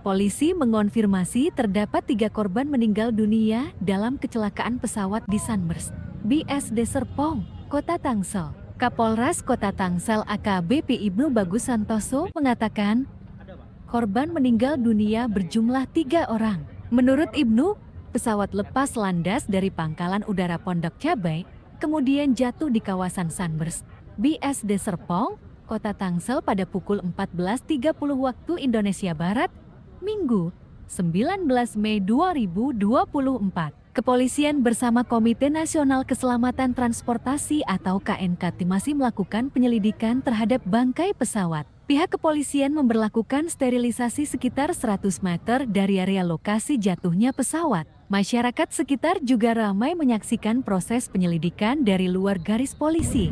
Polisi mengonfirmasi terdapat tiga korban meninggal dunia dalam kecelakaan pesawat di Sunburst, BSD Serpong, Kota Tangsel. Kapolres Kota Tangsel AKBP Ibnu Bagus Santoso mengatakan, korban meninggal dunia berjumlah tiga orang. Menurut Ibnu, pesawat lepas landas dari pangkalan udara Pondok Cabai, kemudian jatuh di kawasan Sunburst, BSD Serpong, Kota Tangsel pada pukul 14.30 waktu Indonesia Barat, Minggu, 19 Mei 2024. Kepolisian bersama Komite Nasional Keselamatan Transportasi atau KNKT masih melakukan penyelidikan terhadap bangkai pesawat. Pihak kepolisian memberlakukan sterilisasi sekitar 100 meter dari area lokasi jatuhnya pesawat. Masyarakat sekitar juga ramai menyaksikan proses penyelidikan dari luar garis polisi.